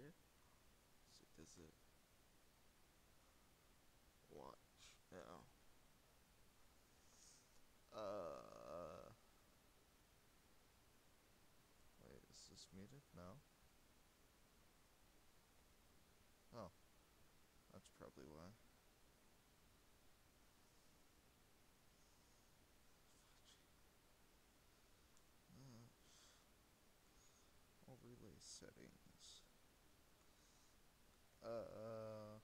here. So it watch now? Uh. Wait, is this muted? No. Oh, that's probably why. Uh, overlay settings. Uh. Uh.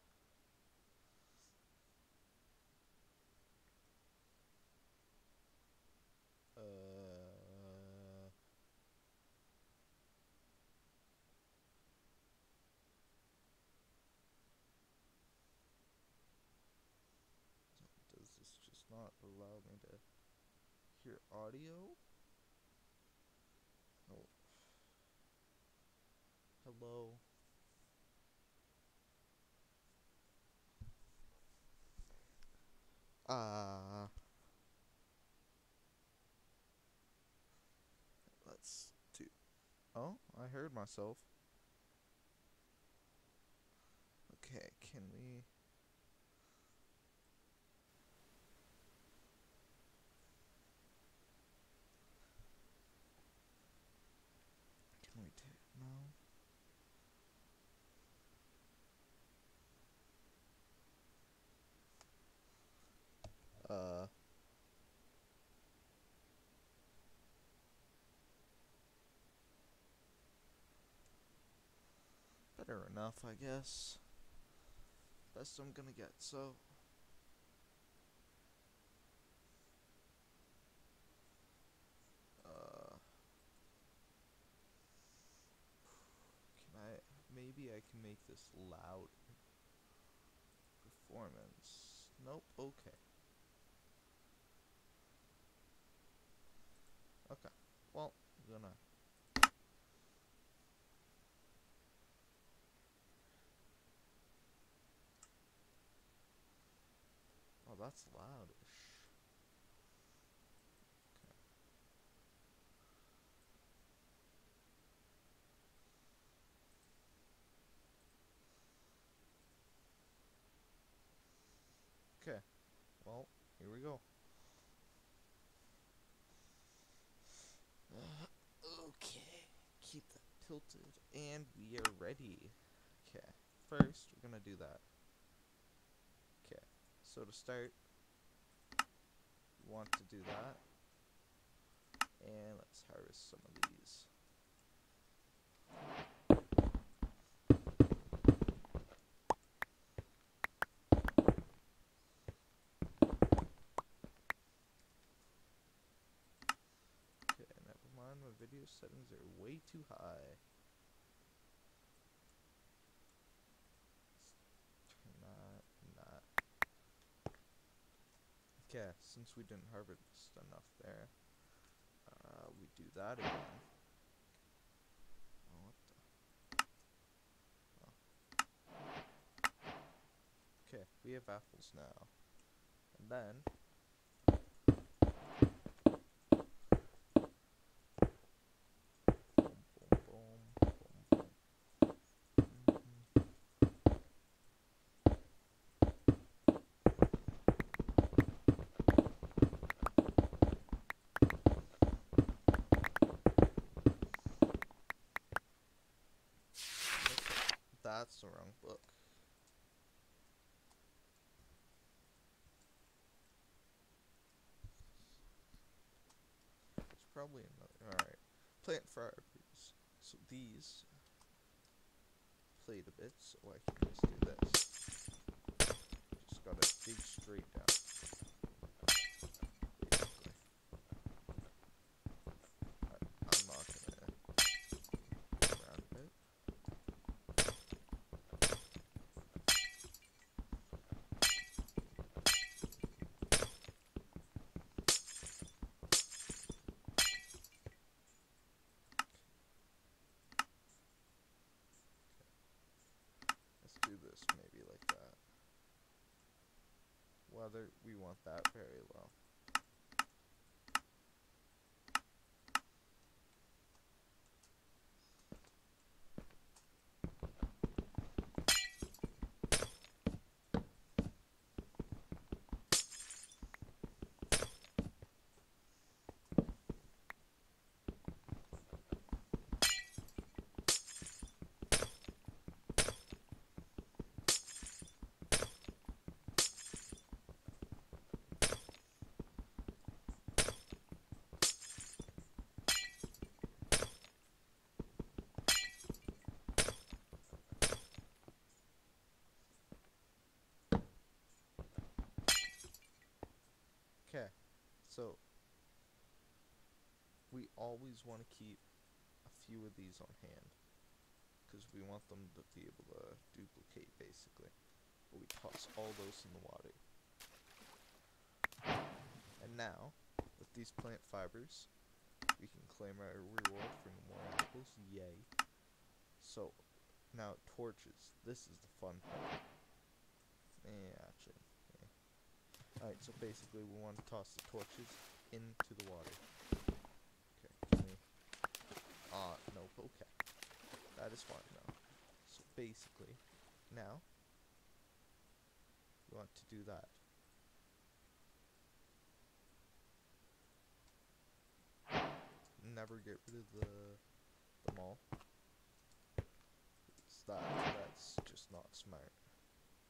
Does this just not allow me to hear audio? Oh. Hello. Uh let's do Oh, I heard myself. Okay, can we Can we take no? Uh Better enough, I guess. Best I'm gonna get, so uh Can I maybe I can make this loud performance. Nope, okay. Okay. Well, gonna Oh, that's loudish. Okay. Okay. Well, here we go. okay. Keep that tilted and we are ready. Okay. First, we're to do that. So to start, want to do that. And let's harvest some of these. Okay, never mind, my video settings are way too high. Let's turn that and that. Okay, since we didn't harvest enough there, uh, we do that again. Oh. Okay, we have apples now. And then Boom, boom, boom, boom, boom. Mhm. That's the wrong book. It's probably another. Alright. Plant varieties. So these played a bit, so oh, I can just do this. Just gotta dig straight down. Basically. I, I'm not gonna go around a bit. Let's do this maybe like that. Whether we want that very low. So we always want to keep a few of these on hand because we want them to be able to duplicate basically. But we toss all those in the water. And now, with these plant fibers, we can claim our reward for more apples. Yay. So, now torches. This is the fun part. Yeah, actually. Alright, so basically we want to toss the torches into the water. Okay. Ah, uh, nope, okay. That is fine now. So basically, now, we want to do that. Never get rid of the them all. It's that that's just not smart.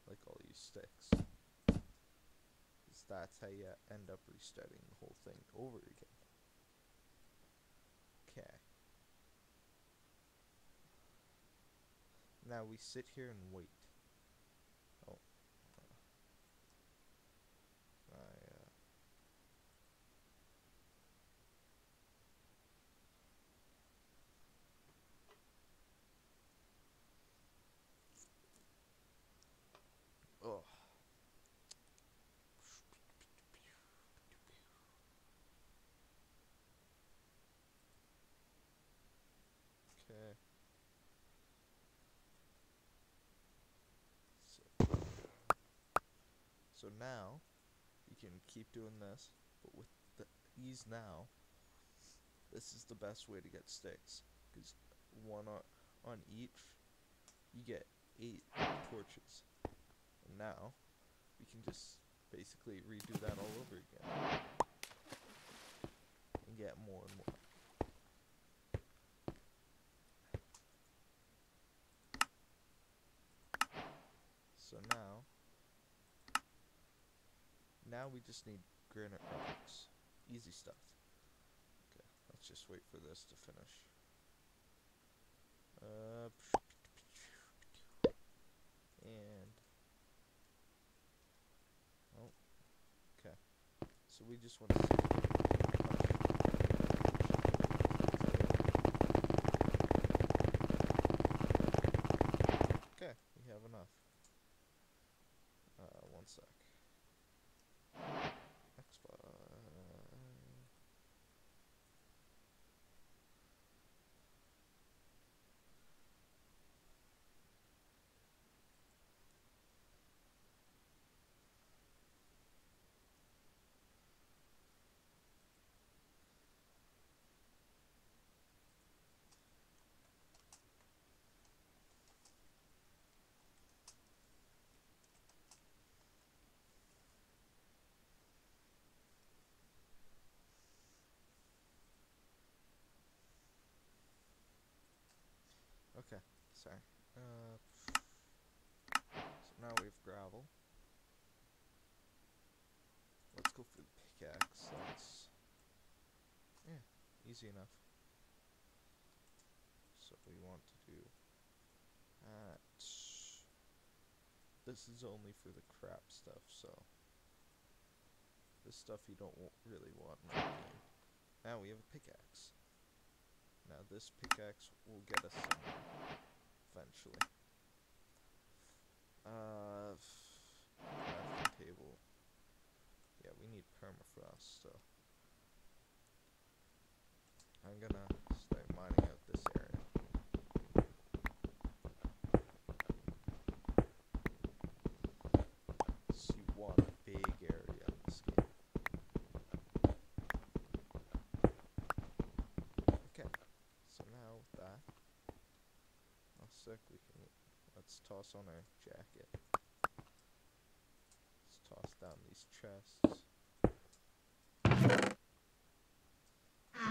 Like all these sticks. That's how you end up restarting the whole thing over again. Okay. Now we sit here and wait. Oh. I, uh, Oh. Okay. So, so now you can keep doing this, but with the ease now, this is the best way to get sticks because one on, on each, you get eight torches. And now, we can just basically redo that all over again. And get more and more. So now, now we just need granite rocks. Easy stuff. Okay, let's just wait for this to finish. Uh, and oh, okay. So we just want to. Okay, we have enough. Uh, one sec. Xbox. Okay, sorry. Uh, so now we have gravel. Let's go for the pickaxe. That's yeah, easy enough. So we want to do. This is only for the crap stuff, so this stuff you don't really want. Now we have a pickaxe. Now this pickaxe will get us eventually. Uh, table. Yeah, we need permafrost, so I'm gonna start mining out this area. Want a big area in this game. Okay, so now with that, how sick we can. Let's toss on our jacket. Let's toss down these chests.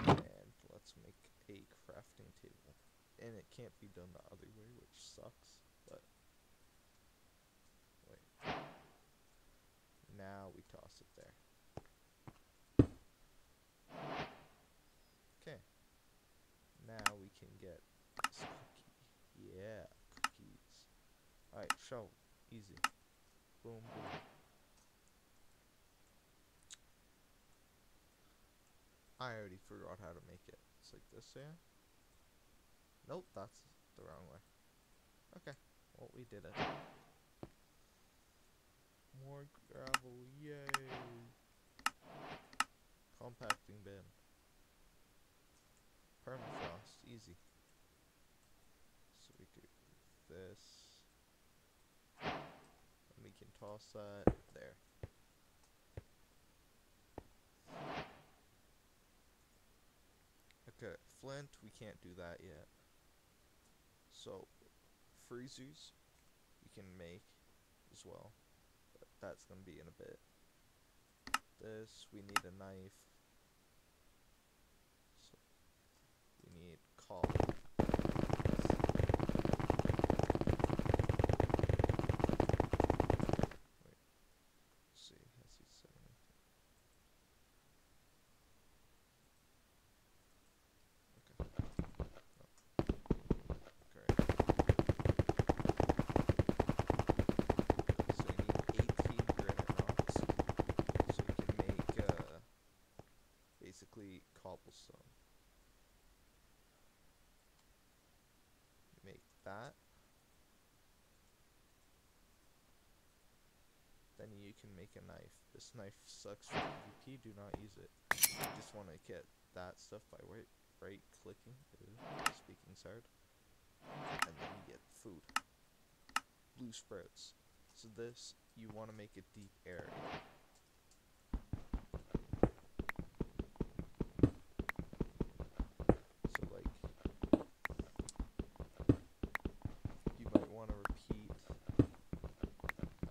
And let's make a crafting table. And it can't be done the other way, which sucks, but wait. Now we toss it there. Okay. Now we can get this cookie. Yeah, cookies. Alright, show. Easy. Boom, boom. I already forgot how to make it. It's like this here. Nope, that's the wrong way. Okay, well we did it. More gravel, yay! Compacting bin. Permafrost, easy. So we do this. And we can toss that there. Okay, flint, we can't do that yet. So, freezers, you can make as well. But that's gonna be in a bit. This, we need a knife. So, we need coal. Wait, see, has he said anything? Okay. No. Great. So you need 18 granite rocks. So you can make uh, basically cobblestone. Make that. Then you can make a knife. This knife sucks for PvP, do not use it. Just want to get that stuff by right, right clicking. Ew, speaking's hard. And then you get food. Blue sprouts. So this, you want to make a deep area. So like, you might want to repeat,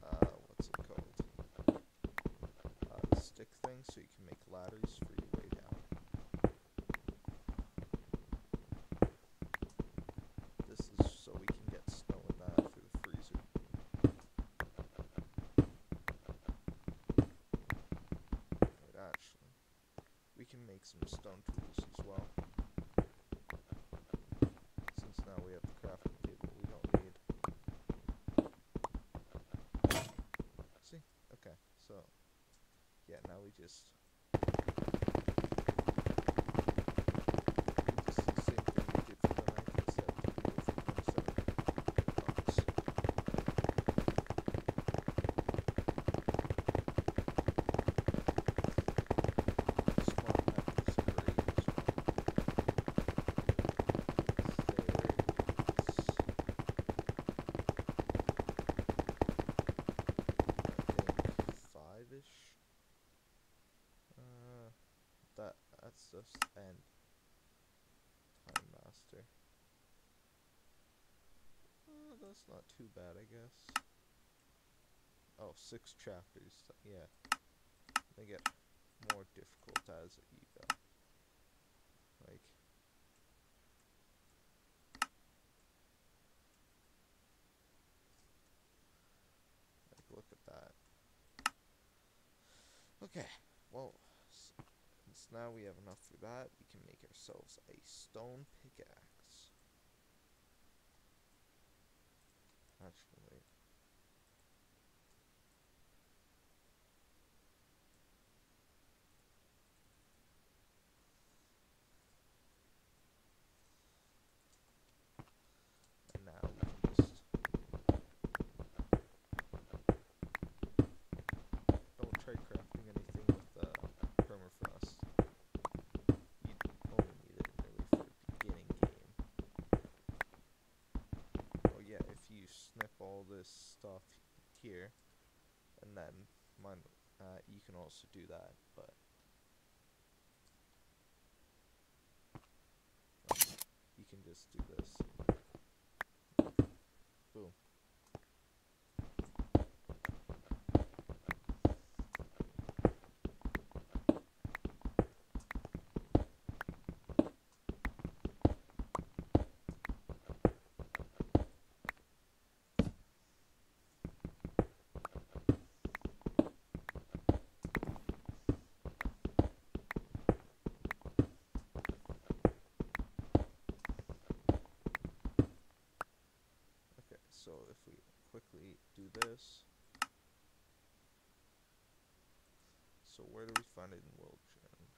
uh, what's it called? Uh, the stick thing, so you can make ladders for your way down. This is so we can get snow in that for the freezer. Wait, actually, we can make some stone tools as well. Since now we have the crafting table, we don't need. See? Okay, so yeah, now we just. Just the same thing we did for the knife, except we do it for 27 blocks. Small map is great as well. There's five-ish. Uh, that just end. Time master. Uh, that's not too bad, I guess. Oh, six chapters. Yeah, they get more difficult as you go. Like. Like, look at that. Okay, well, s- since now we have enough for that, we can make ourselves a stone pickaxe. Actually, wait. And now we can just don't try crafting anything with uh, permafrost. You only need it really for the beginning game. Oh yeah, if you snip this stuff here, and then mine, uh, you can also do that, but. You can just do this. So if we quickly do this. So where do we find it in WorldGen?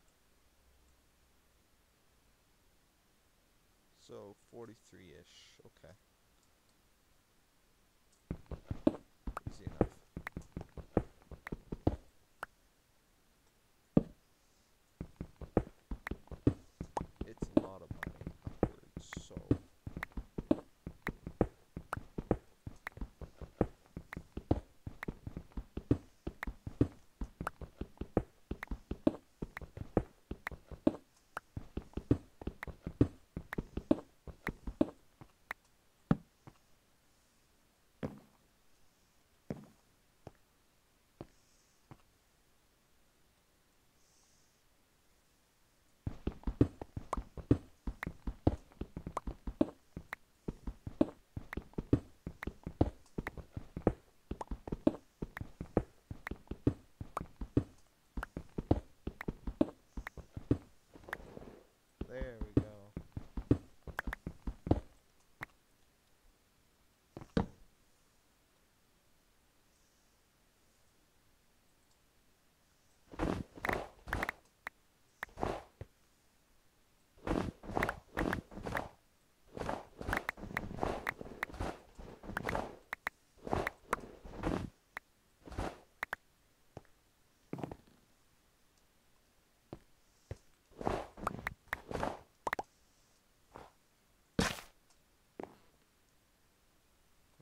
So 43-ish, okay. There we go.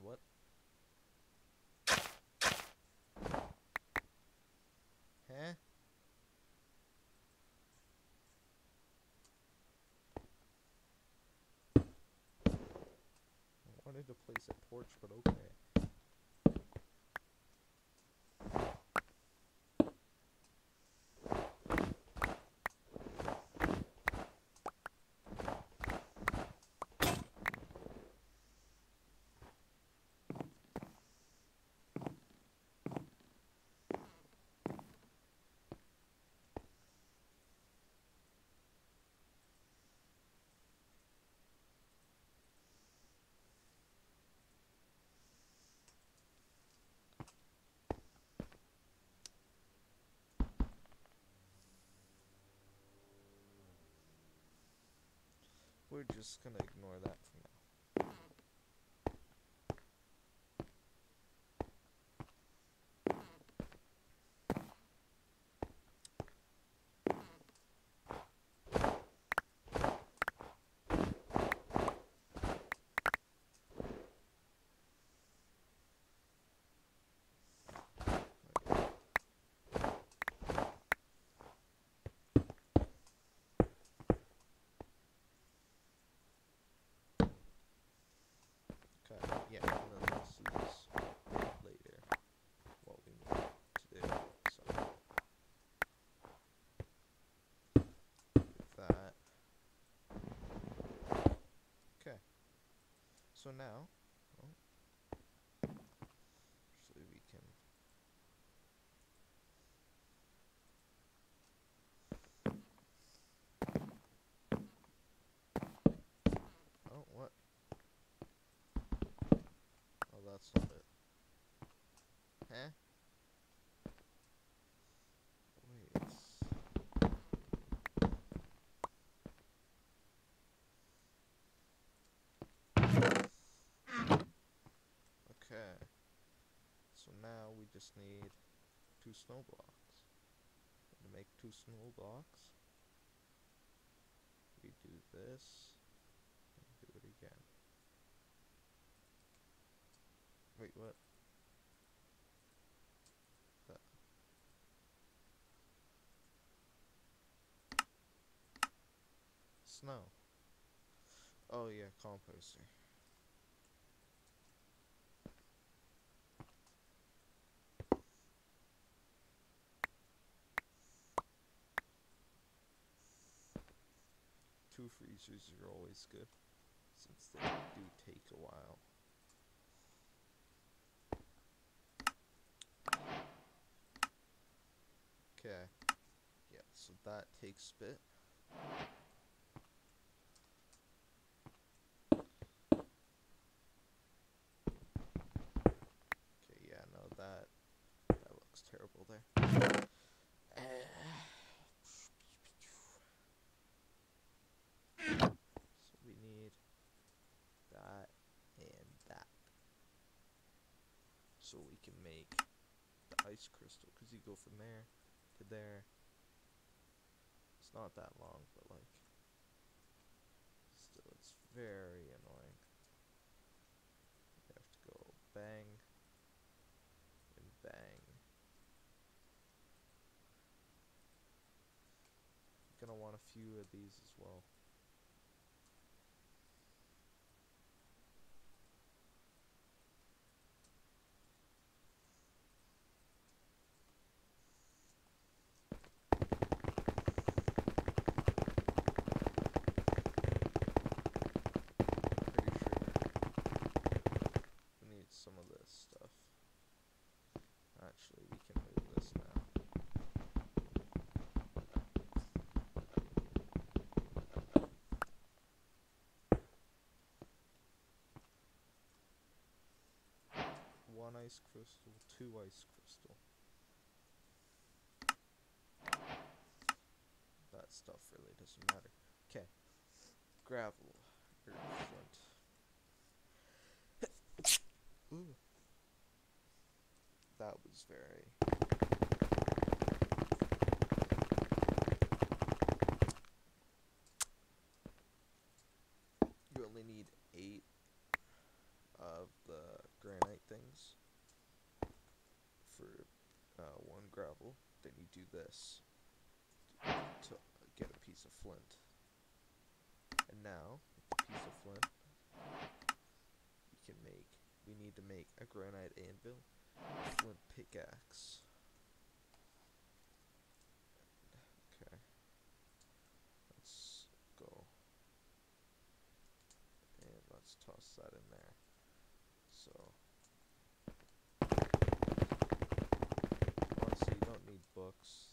What? Huh? I wanted to place a porch, but okay. We're just gonna ignore that for now. Okay. Okay, yeah, and then this is later what we need to do. So with that. Okay. So now oh, actually we can Oh what? Oh, that's not it. Huh? Wait. Okay. So now we just need two snow blocks. To make two snow blocks, we do this and do it again. Wait, what? That. Snow. Oh yeah, composter. Two freezers are always good, since they do take a while. Okay. Yeah, so that takes a bit. Okay, yeah, no, that that looks terrible there. So we need so we can make the ice crystal. Because you go from there to there. It's not that long, but like, still, it's very annoying. You have to go bang and bang. Gonna want a few of these as well. Pretty sure we need some of this stuff. Actually, we can move this now. One ice crystal, two ice crystal. That stuff really doesn't matter. Okay. Gravel. Ooh. That was very. You only need eight of the granite things for uh, one gravel. Then you do this to get a piece of flint. And now, with the piece of flint, we can make. We need to make a granite anvil, a flint pickaxe. Okay. Let's go. And let's toss that in there. So. Honestly, you don't need books.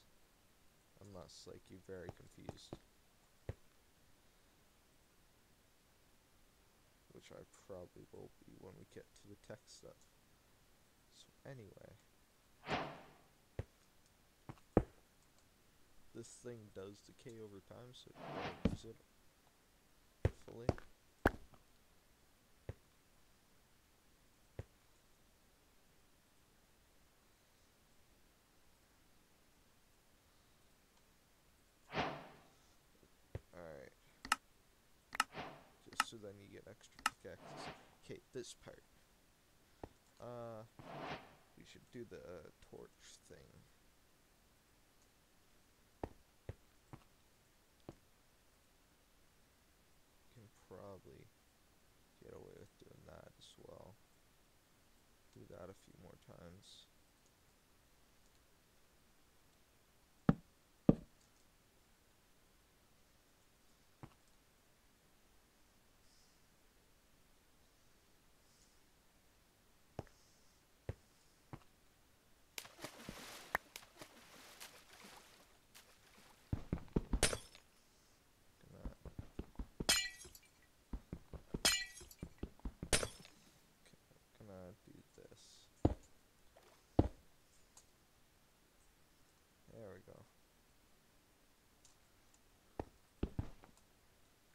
Like, you're very confused. Which I probably will be when we get to the tech stuff. So, anyway. This thing does decay over time, so you use it fully. Alright. Get extra pickaxes. Okay, this part. Uh, we should do the uh, torch thing. Can probably get away with doing that as well. Do that a few more times. Gonna gonna do this. There we go.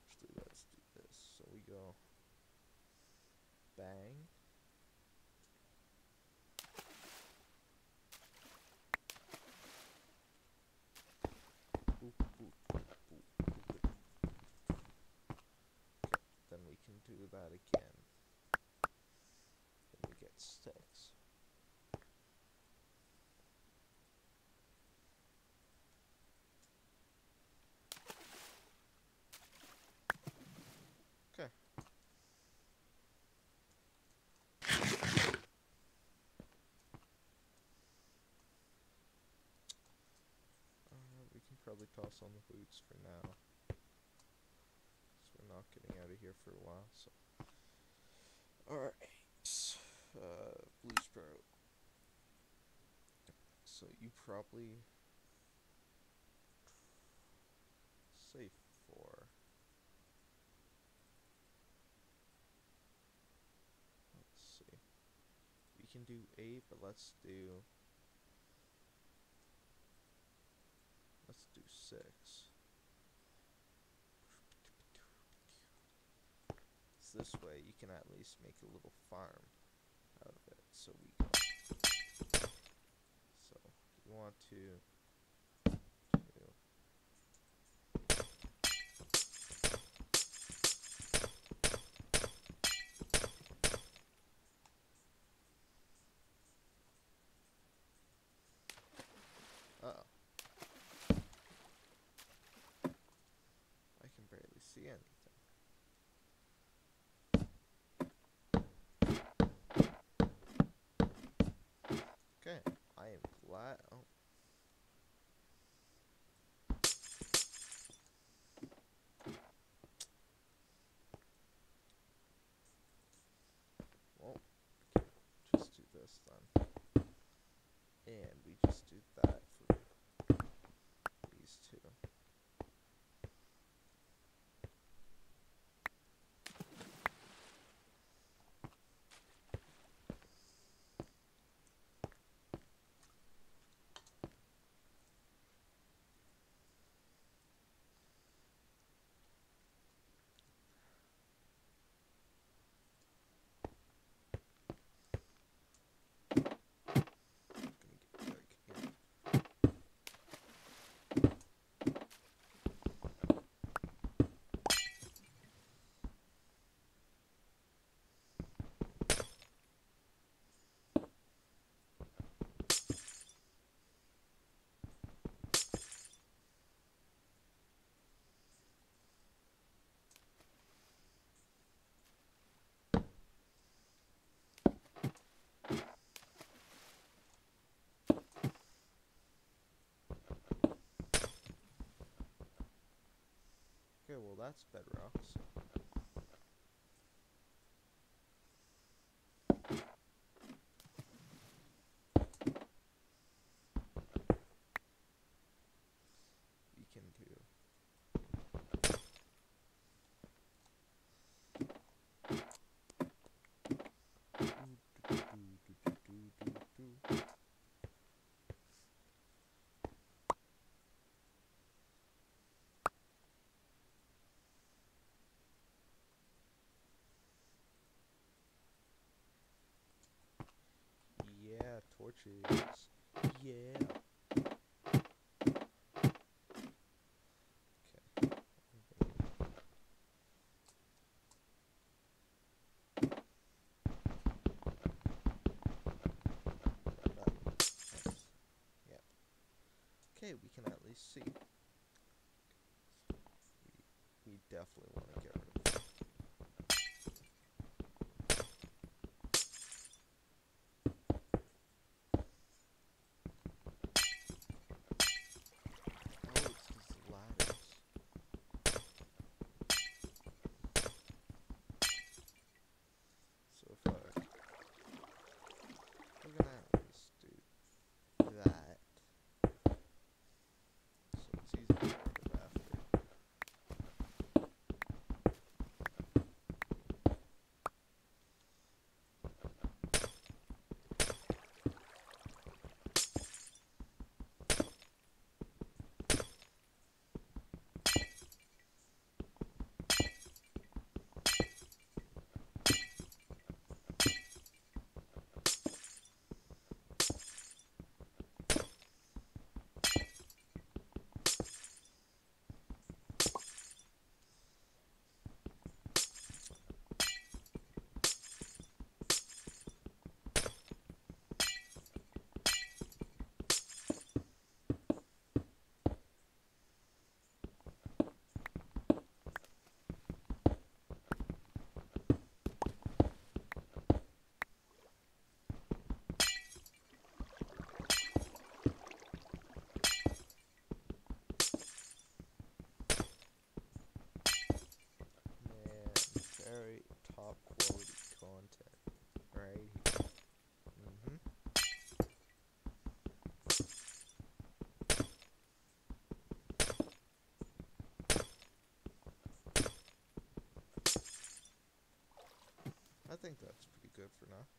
Actually, let's do this. So we go bang. Boop, boop, boop, boop, boop. Okay, then we can do that again. Then we get sticks. Okay. Uh, we can probably toss on the boots for now. So we're not getting out of here for a while, so. Alright. Uh, Blue Sprout. So you probably say four. Let's see. We can do eight, but let's do. six. So this way you can at least make a little farm out of it. So we so you want to am. Oh. Well, just do this then. And we just do that for these two. Gonna get dark again. Okay, well that's bedrock. So. We can do. Yeah, torches. Yeah. Okay. We can at least see. We, we definitely want to get rid of. Oh, it's these ladders. So if I, we're gonna at least do that. So it's easy to get rid of after. Man, very top quality content right. Mm-hmm. I think that's pretty good for now.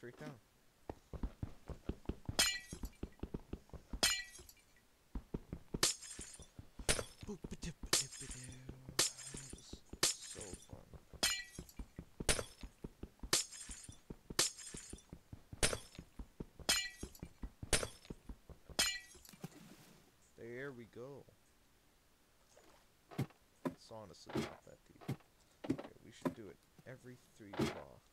straight down. There we go. Sauna's honestly not that deep. Okay, we should do it every three blocks.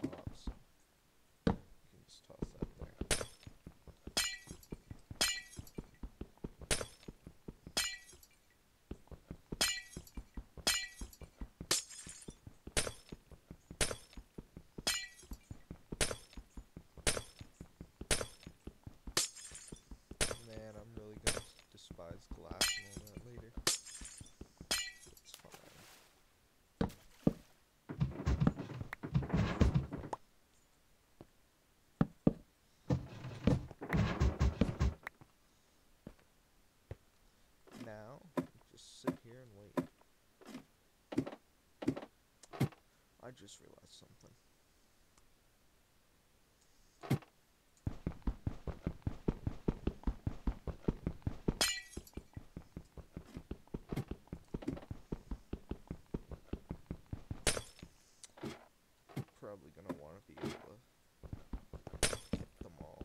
Tops. You can just toss that there. Man, I'm really gonna despise glass and all that later. It's fine. Now, just sit here and wait. I just realized something. Probably gonna want to be able to hit them all.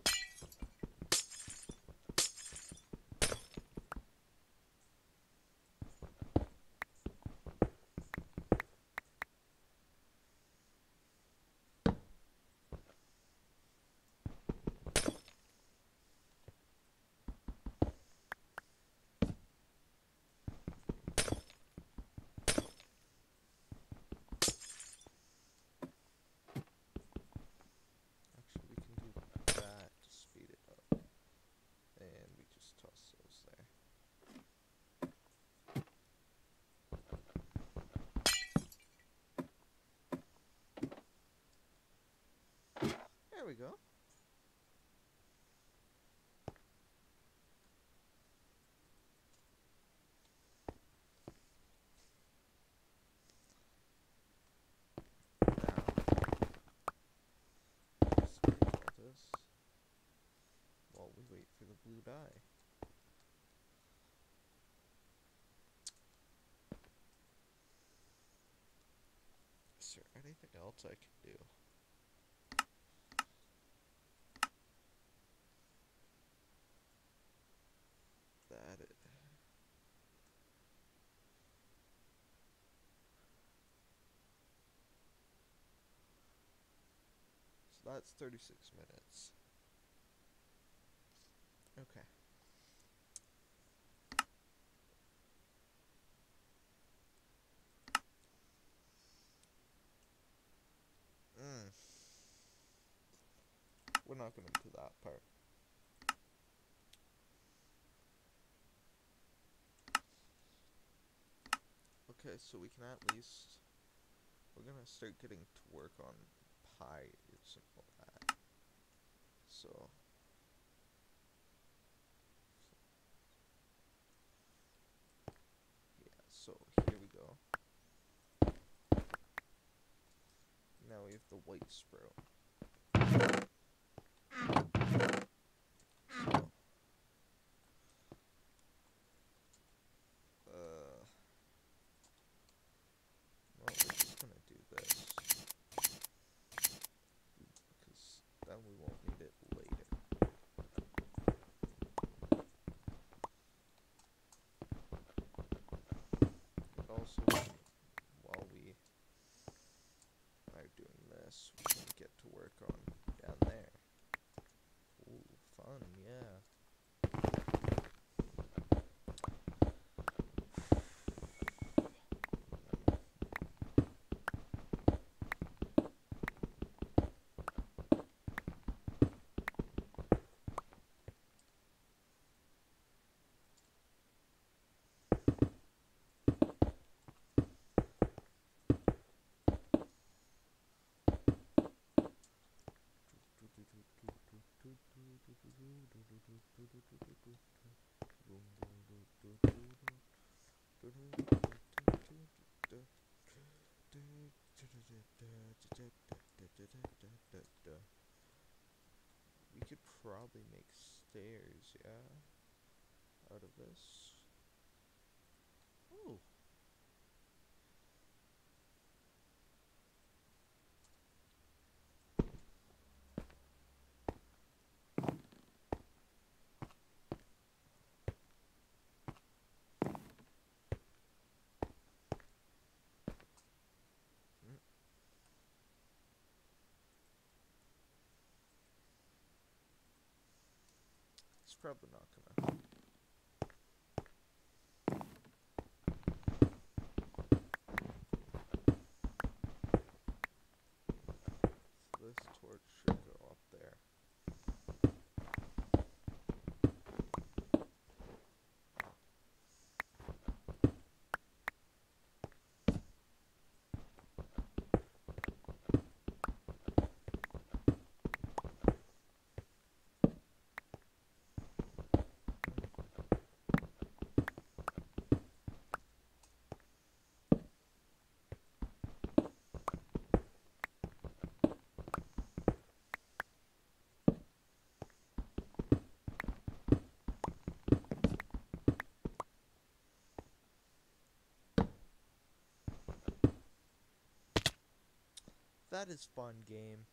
Actually, we can do that to speed it up. And we just toss those there. There we go. While we wait for the blue. Is there anything else I can do? That it. So that's 36 minutes. Okay. Mm. We're not going to do that part. Okay, so we can at least we're gonna start getting to work on pies all that. So yeah, so here we go. Now we have the white sprout. So, uh, well, we're just gonna do this. Because then we won't need it later. And also, while we are doing this, we can get to work on down there. Ooh, fun, yeah. We could probably make stairs, yeah? Out of this. Oh. Mm. It's probably not gonna. So this torch should go up there. That is fun game.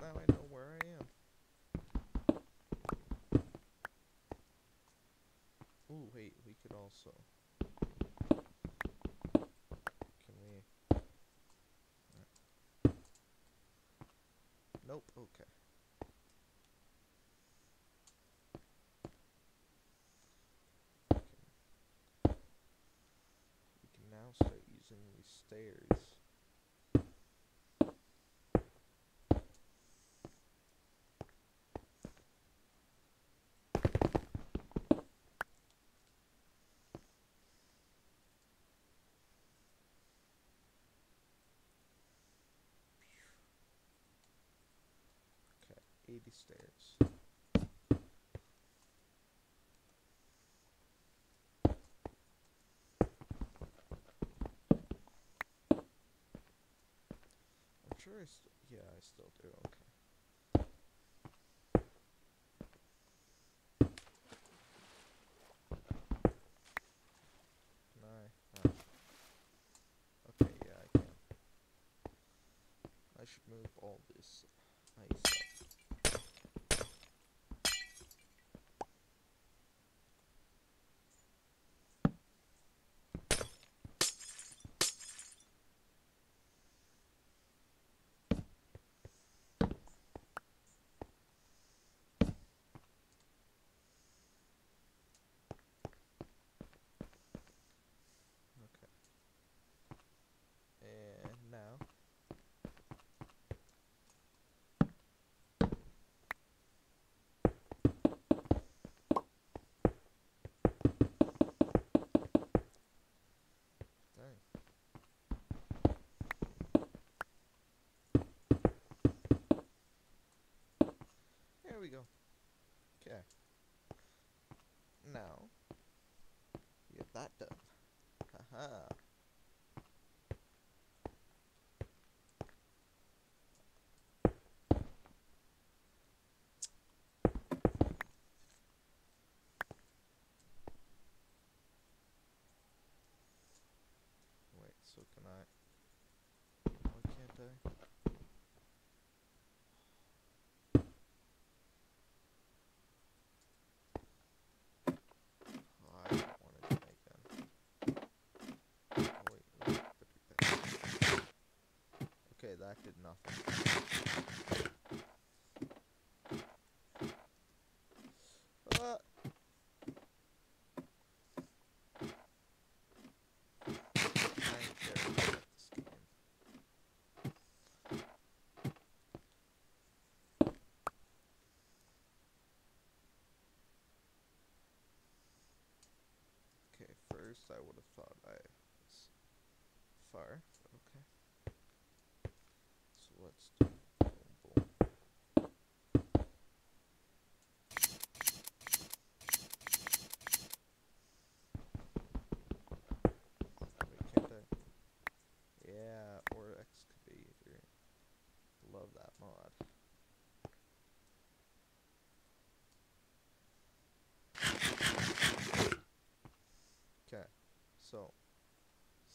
Now I know where I am. Ooh, wait, we could also. Can we? uh, Nope, okay. Can, we can now start using these stairs. 80 stairs. I'm sure I st- yeah, I still do. Okay. Can. Okay, yeah, I can. I should move all this ice up. Okay. And now. Dang. There we go. Okay. Now, get that done. Haha. Wait, so can I? Why can't I? Oh, I don't want to do that again. Oh, wait, wait, put it there. Okay, that did nothing. Uh, okay, first I would have thought I was far, but okay. So let's do boom boom.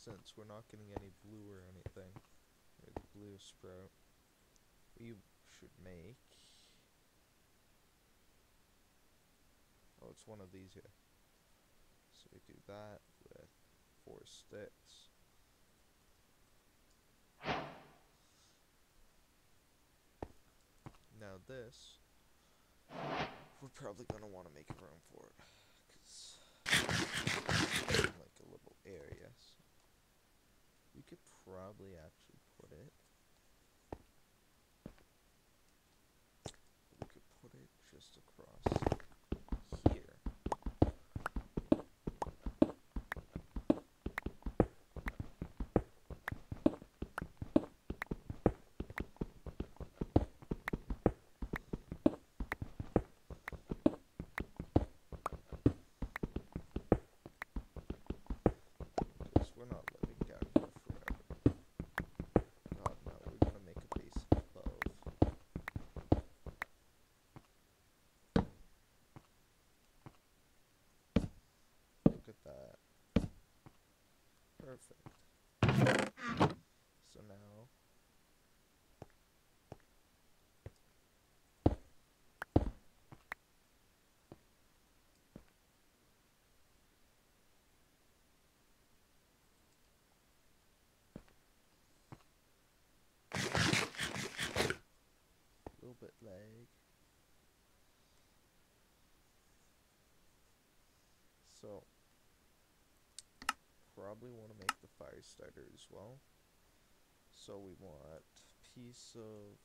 Since we're not getting any blue or anything, or the blue sprout, we should make. Oh, it's one of these here. So we do that with four sticks. Now this, we're probably gonna want to make room for it, cause like a little area. We could probably actually put it. We could put it just across here. Because we're not living down here forever. God, no, we're gonna make a base above. Look at that. Perfect. So now. A little bit lag. So, probably want to make the fire starter as well. So we want piece of.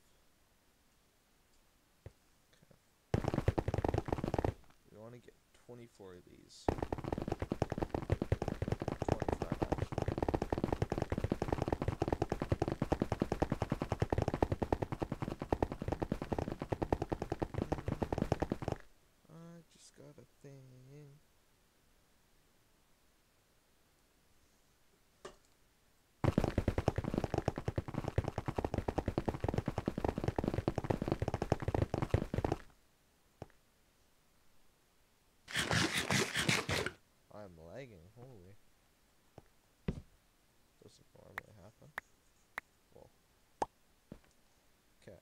Okay. We want to get 24 of these. 25 actually. I just got a thing. I'm lagging, holy. Doesn't normally happen. Well. Okay,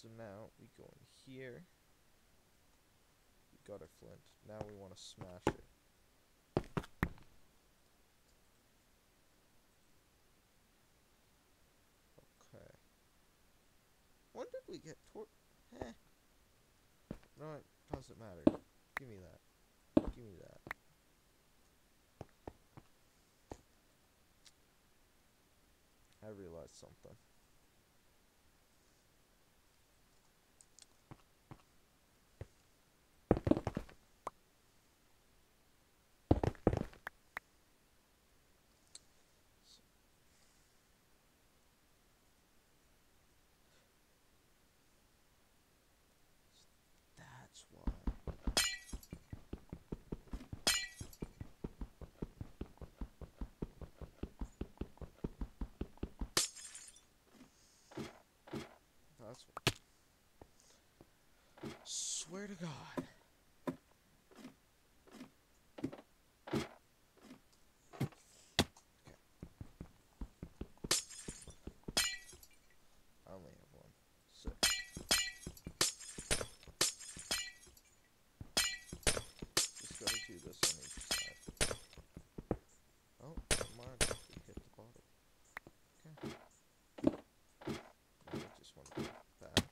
so now we go in here. We got our flint. Now we want to smash it. Okay. When did we get tor- Eh. No, it doesn't matter. Give me that. Give me that. I realized something. So- That's why. That's why. Swear to God. Okay. I only have one. Sick. Just gotta do this on each side. Oh, never mind. We hit the bottom. Okay. Now I just want to go back.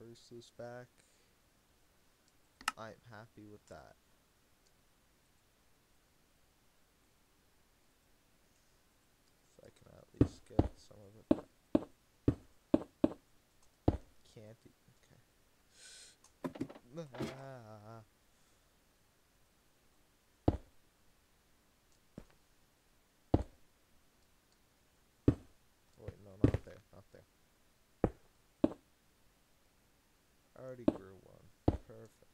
Reverse this back? I'm happy with that. If I can at least get some of it back. Ah. Wait, no, not there, not there. I already grew one. Perfect.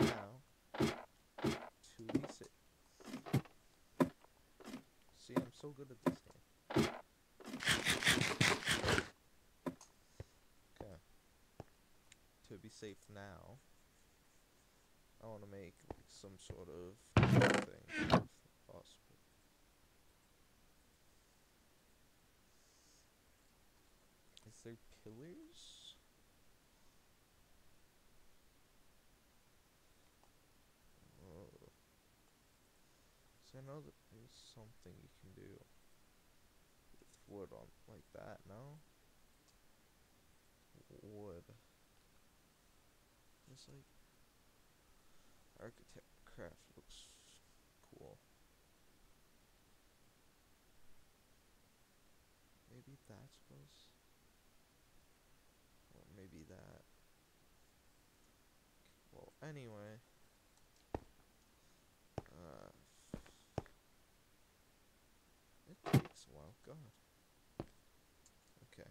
Now, to be safe. See, I'm so good at this game. Okay. To be safe now, I want to make some sort of thing. Is there pillars? Oh. So I know that there's something you can do with wood on like that, no? Wood. Just like architect craft looks cool. Maybe that's was or maybe that. Well, anyway. Uh, it takes a while. God. Okay.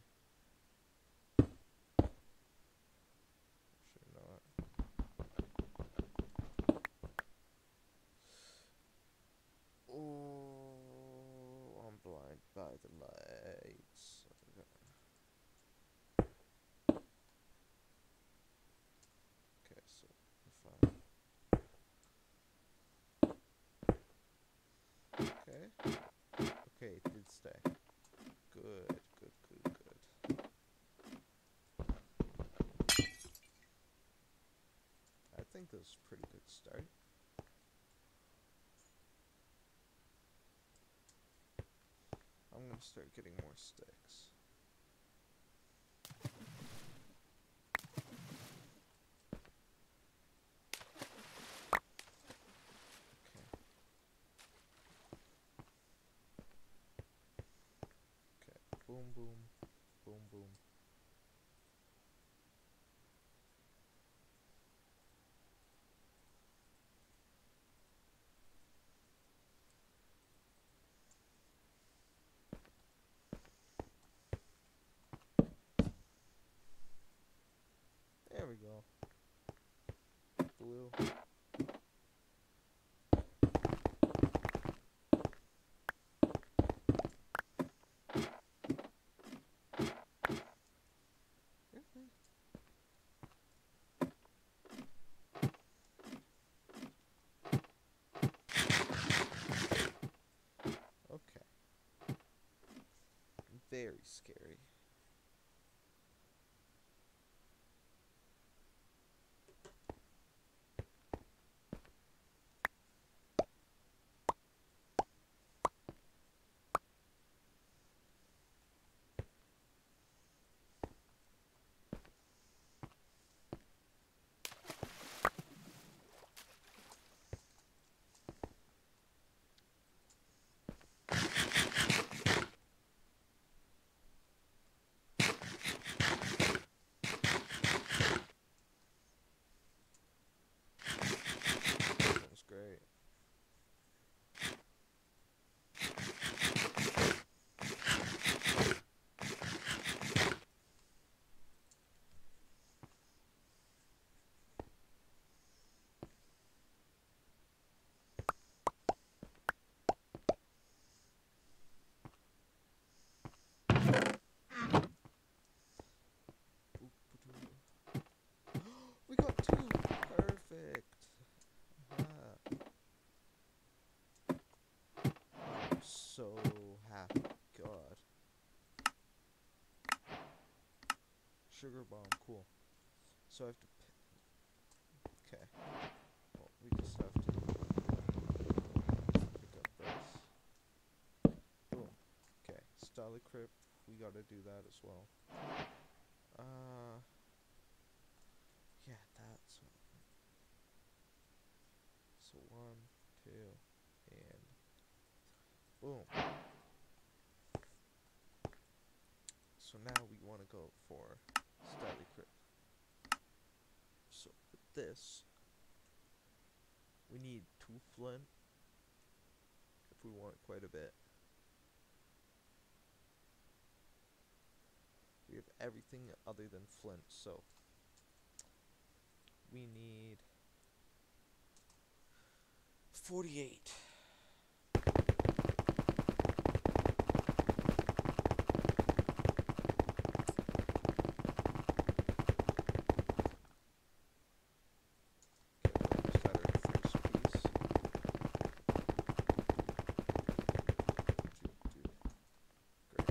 Should know it. Oh, I'm blind by the lights. Okay, so if I Okay. Okay, it did stay. Good, good, good, good. I think this is a pretty good start. I'm gonna start getting more sticks. Okay. Okay. Boom, boom, boom, boom. There we go. Mhm. Okay. Very scary. That was great. Boop-a-doo. we got two. Perfect. Ah. I'm so happy. God. Sugar bomb. Cool. So I have to. Okay. Well, we just have to pick up this. Boom. Okay. Stally Crypt. We gotta do that as well. Uh. Yeah, that's what. So one, two, and Boom. So now we want to go for Statly Crit. So with this, we need two flint if we want quite a bit. We have everything other than flint, so we need 48. Okay, we'll start our first piece. Two, two. Great.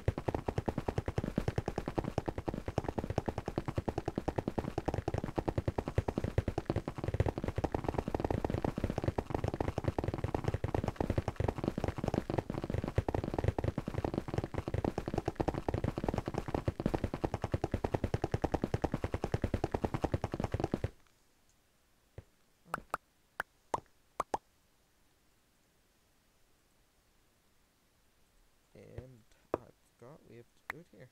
And I forgot we have to do it here.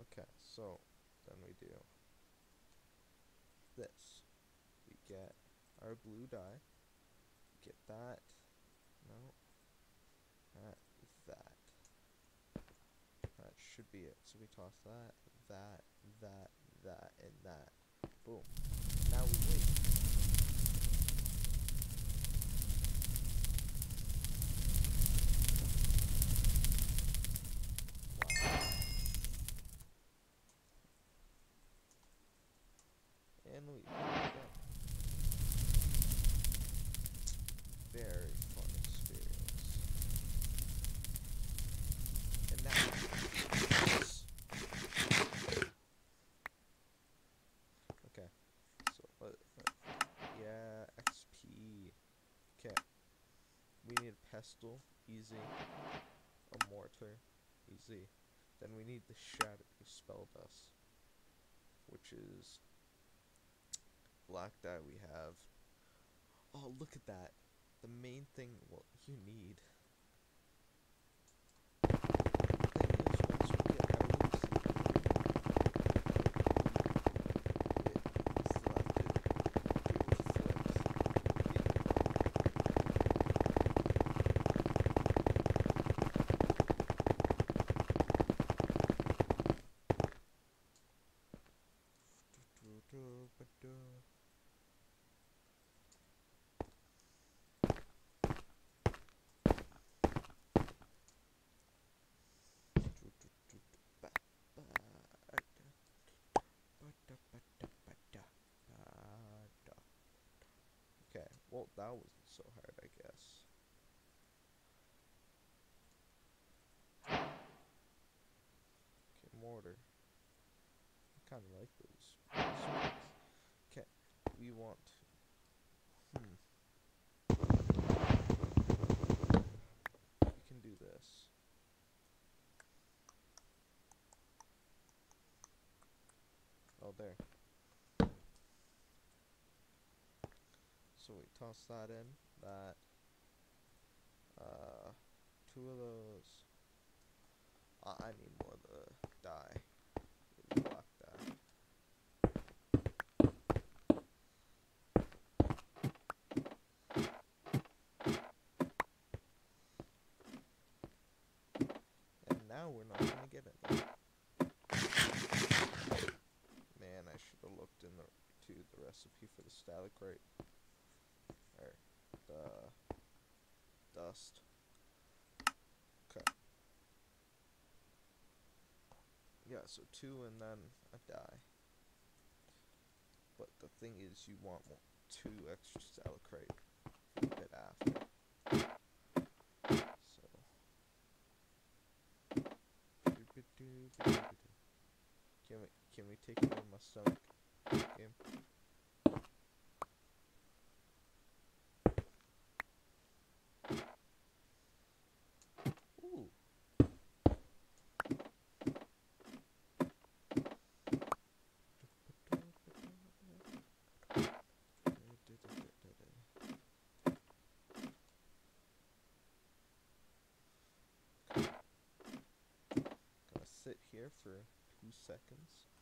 Okay, so then we do this. We get our blue dye. Get that. No. That. That. That should be it. So we toss that, that, that, that, and that. Boom. Now we wait. Wow. Again. Very fun experience. And now yes. Okay. So let, let yeah, XP. Okay. We need a pestle, easy. A mortar, easy. Then we need the shatter spell dust, which is black dye we have. Oh, look at that. The main thing what you need. Thing is, once we get our Lucy, we still have to do flips. Okay, well that wasn't so hard, I guess. Okay, mortar. I kind of like those. Okay, we want. Hmm. We can do this. Oh, there. So we toss that in. That. Uh, two of those. I I need more of the dye. Black dye. And now we're not gonna get it. Man, I should have looked in the to the recipe for the stalactite. Or the dust. Okay. Yeah, so two and then a dye. But the thing is, you want more, two extra for the bit after. So. Can we can we take it in my stomach? here for two seconds.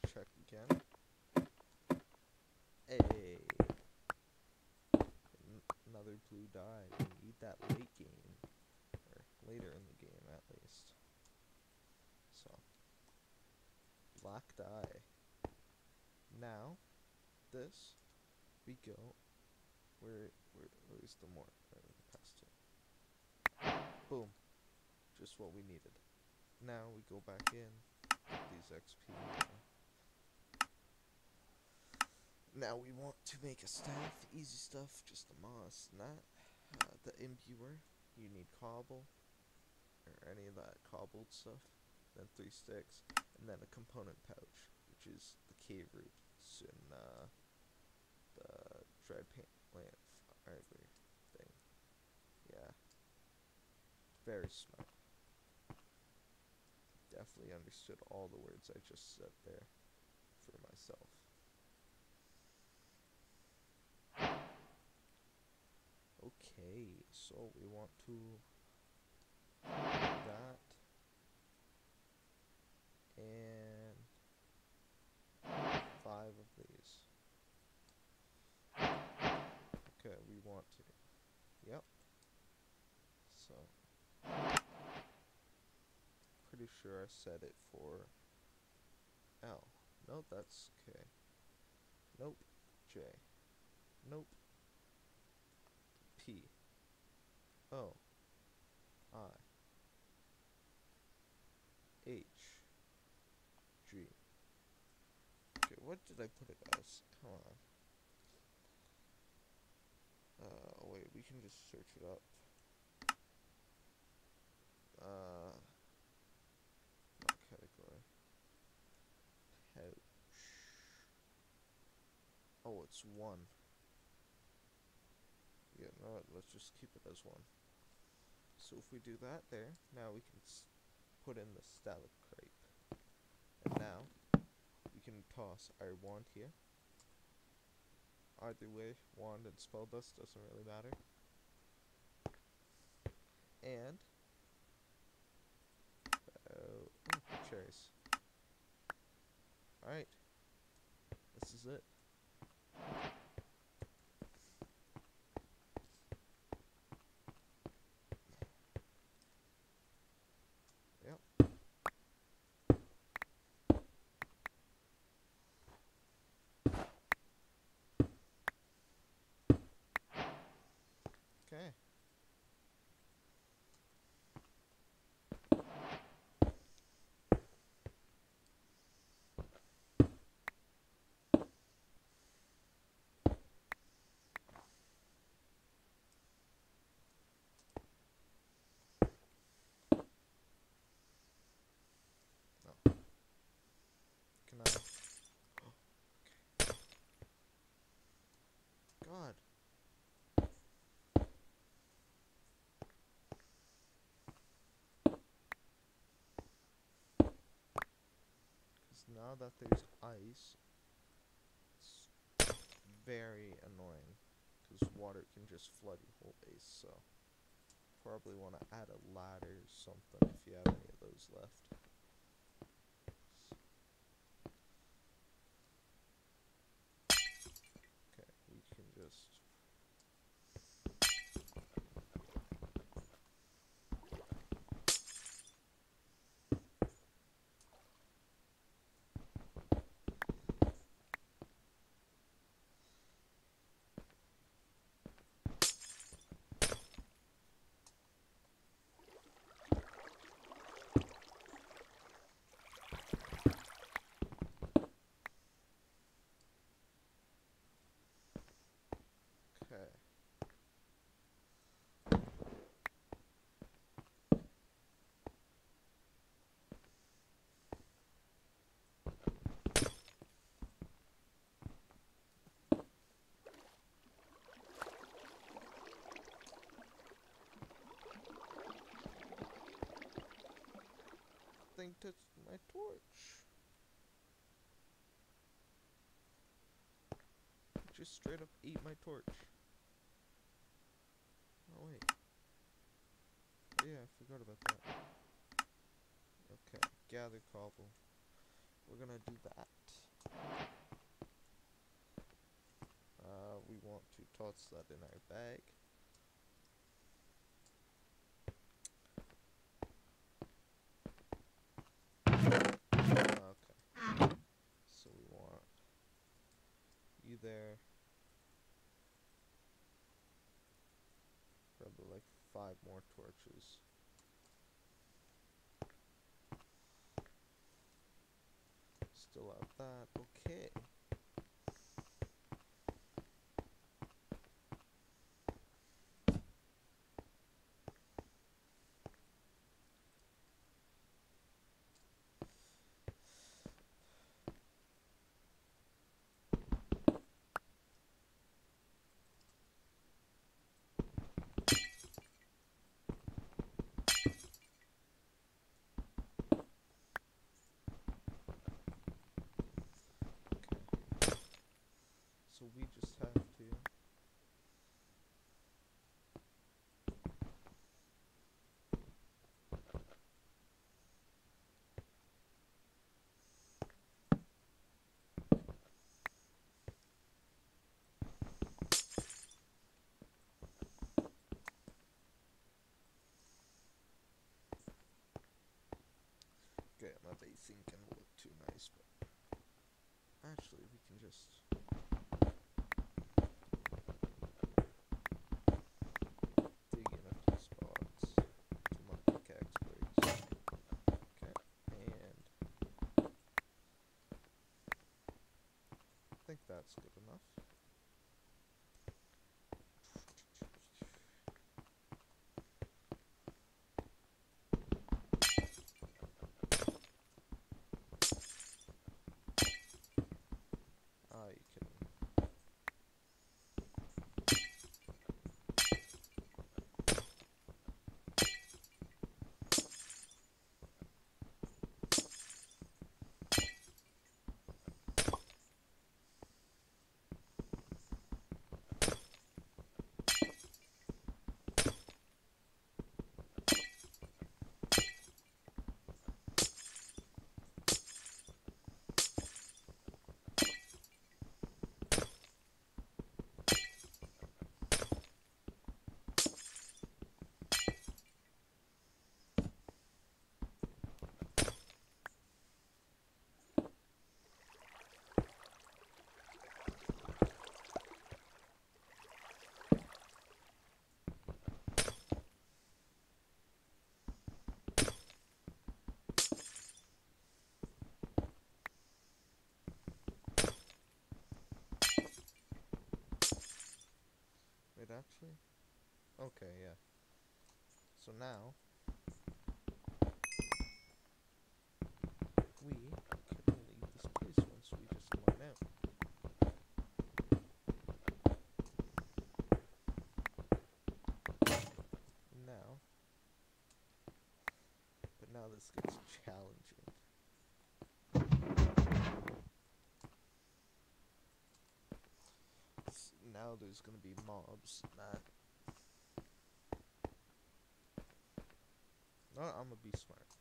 Let's check again. Hey. Another blue dye. We need that late game. Or later in the game, at least. So. Black dye. Now, this, we go. Where, where, where's the more? Past it. Boom. Just what we needed. Now we go back in. These XP. Now we want to make a staff, easy stuff, just the moss, not uh, the imbuer. You need cobble, or any of that cobbled stuff, then three sticks, and then a component pouch, which is the cave roots in uh, the dry paint lamp fiber thing. Yeah, very smart. Definitely understood all the words I just said there for myself. Okay, so we want to that and five of these. Okay, we want to. Yep. So pretty sure I set it for L. No, that's K. Nope. J. Nope. P O I H G. Okay, what did I put it as? Come on. Uh, wait, we can just search it up. Uh, not category. Pouch. Oh, it's one. Yeah, no, let's just keep it as one. So if we do that there, now we can put in the stalactite. And now, we can toss our wand here. Either way, wand and spell dust doesn't really matter. And, uh. Alright. This is it. Yep. Okay. No. Can I? okay. God. Because now that there's ice, it's very annoying. Because water can just flood your whole base, so. Probably want to add a ladder or something if you have any of those left. Thing touched my torch. It just straight up ate my torch. Oh wait. Yeah, I forgot about that. Okay, gather cobble. We're gonna do that. Uh, we want to toss that in our bag. Okay. So we want you there. Probably like five more torches. Still have that. Okay. Okay. So we just have to. Basing can look too nice, but actually we can just dig in a few spots to my pickaxe breaks. Okay, and I think that's good enough. Ah, you kidding. Wait, actually? Okay, yeah. So now we can leave this place once we just mine out. Now, but now this gets challenging. Now there's gonna be mobs that. No, I'm gonna be smart.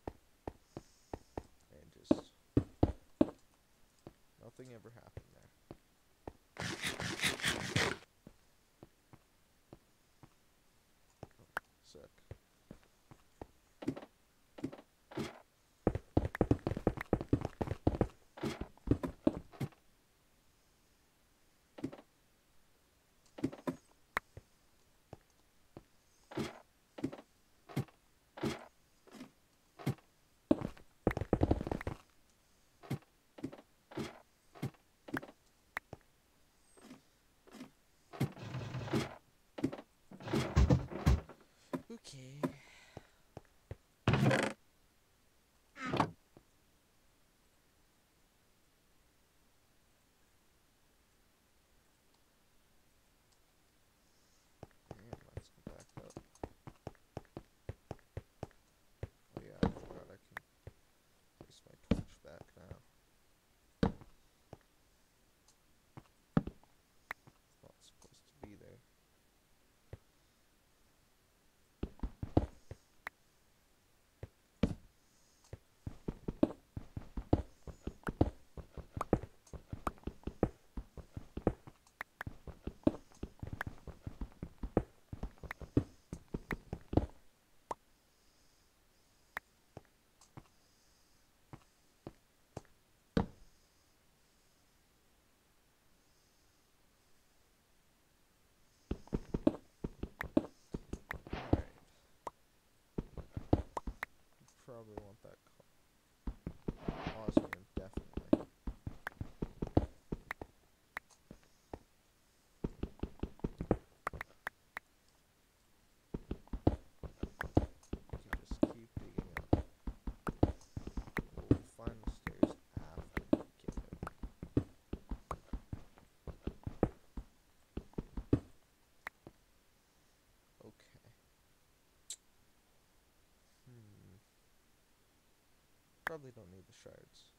Probably don't need the shards.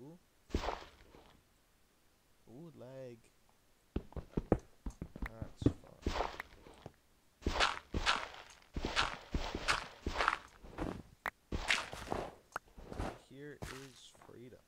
Ooh. Ooh, lag. That's fun. Here is freedom.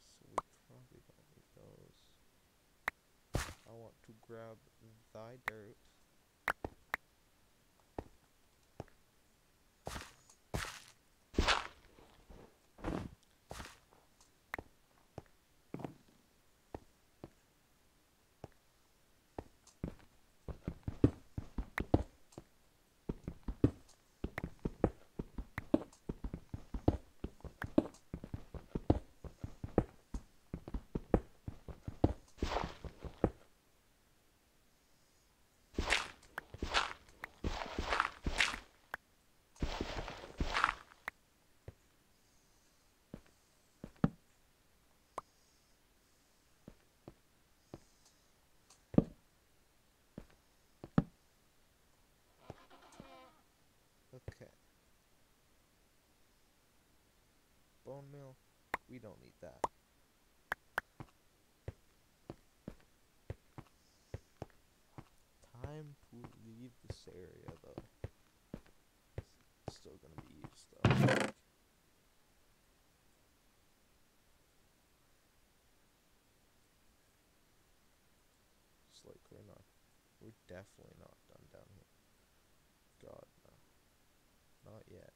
So we probably don't need those. I want to grab thy dirt. Okay. Bone meal, we don't need that. Time to leave this area though. It's still gonna be used though. Just like we're not we're definitely not done down here. God no. Not yet.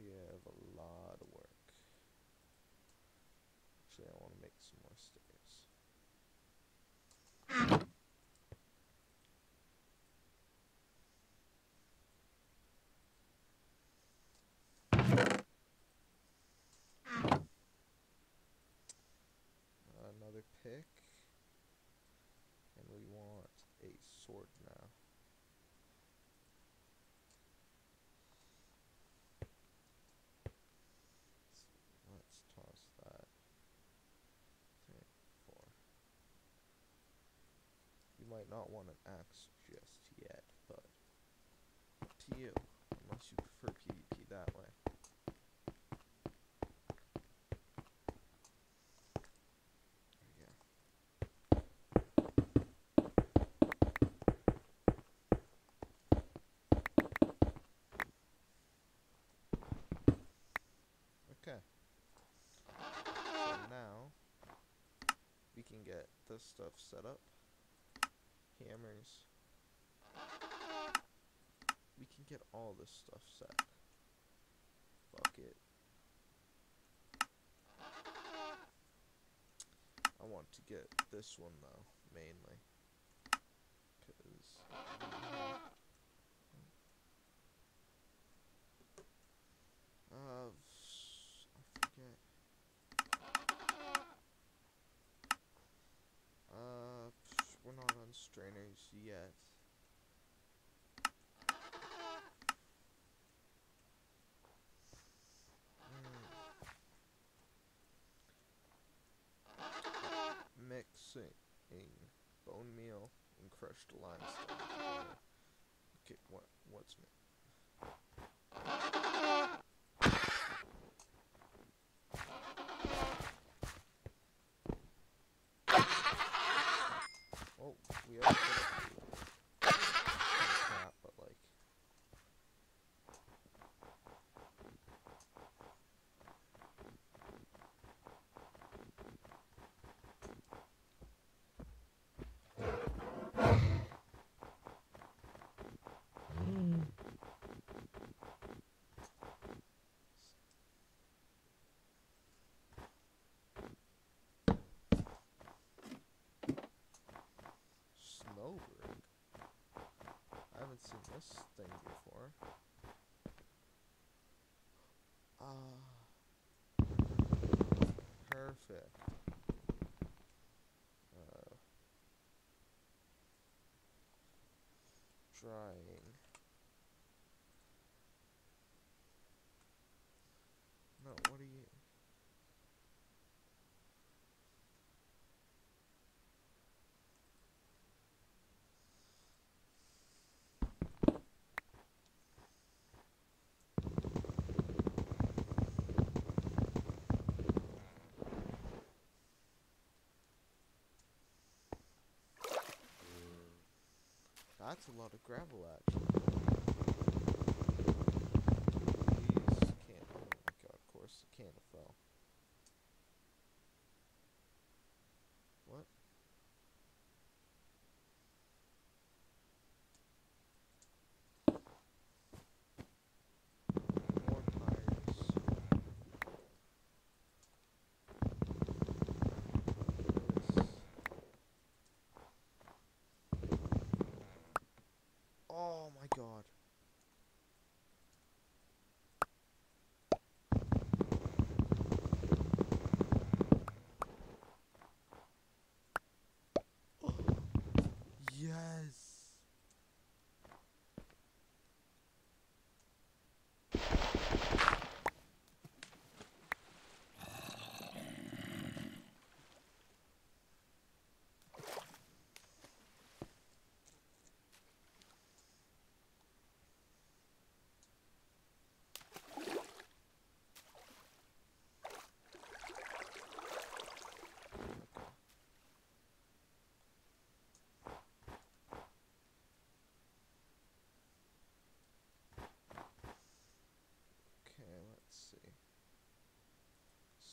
We have a lot of work. Actually, I want to make some more stairs. Another pick. And we want a sword now. Let's toss that. Three, four. You might not want an axe just yet, but up to you. Unless you prefer PvP that way. There we go. Okay. So now we can get this stuff set up. Hammers. We can get all this stuff set. Fuck it. I want to get this one though, mainly. times. this thing before. Uh, perfect. That's a lot of gravel, actually.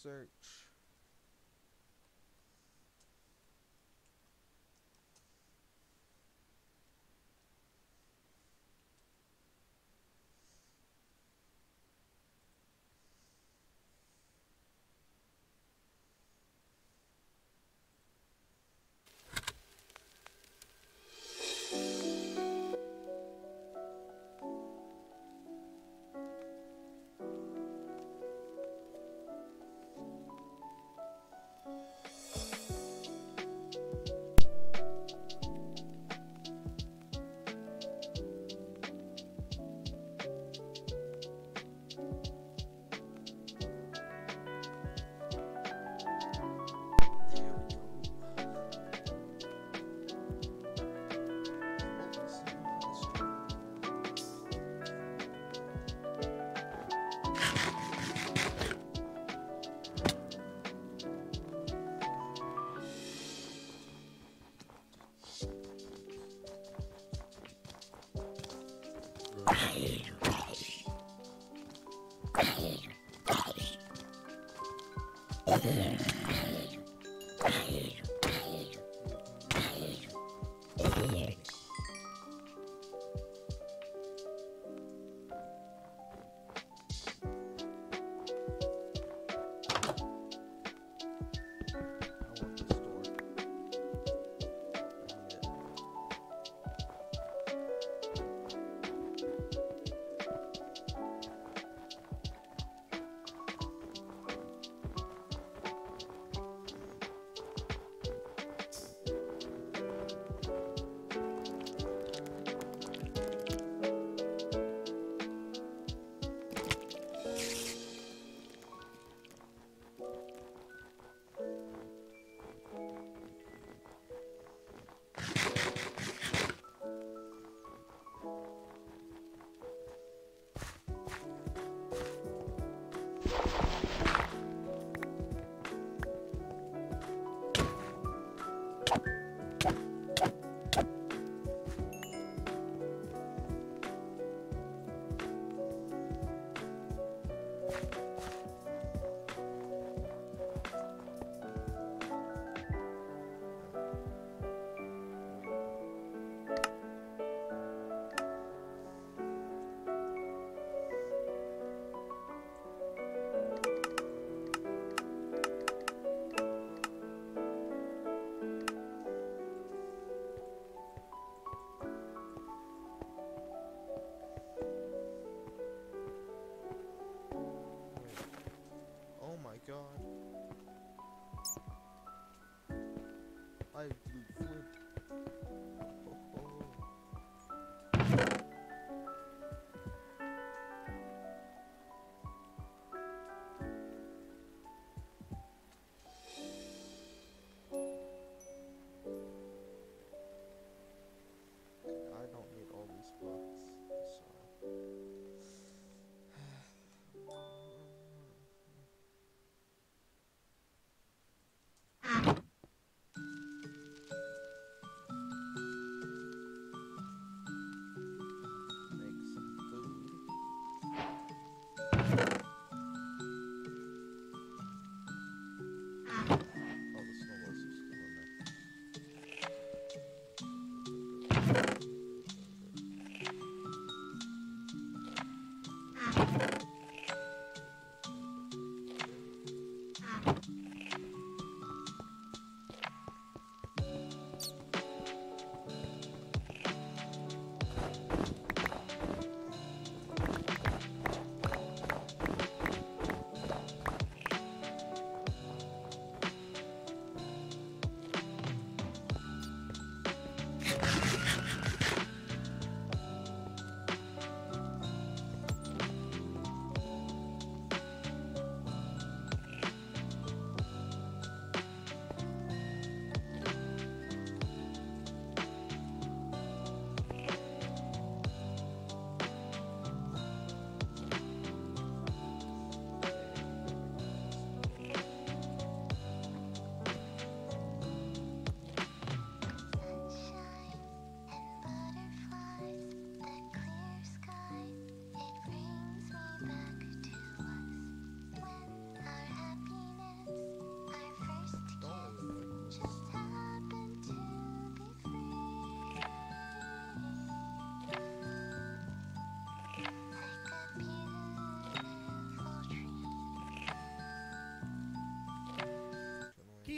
search.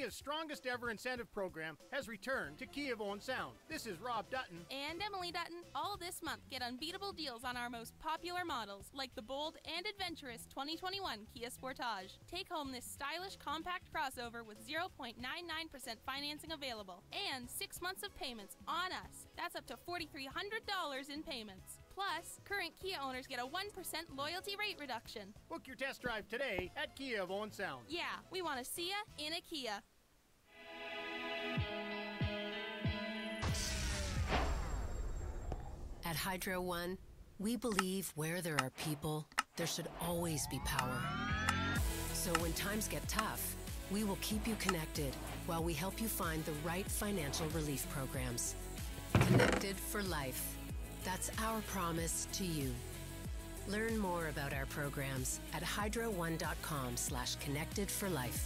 Kia's strongest ever incentive program has returned to Kia of Owen Sound. This is Rob Dutton. and Emily Dutton. All this month, get unbeatable deals on our most popular models, like the bold and adventurous 2021 Kia Sportage. Take home this stylish compact crossover with 0.99% financing available and six months of payments on us. That's up to $4,300 in payments. Plus, current Kia owners get a 1% loyalty rate reduction. Book your test drive today at Kia of Owen Sound. Yeah, we want to see you in a Kia. Hydro One, we believe where there are people, there should always be power. So when times get tough, we will keep you connected while we help you find the right financial relief programs. Connected for life. That's our promise to you. Learn more about our programs at hydro1.com slash connected for life.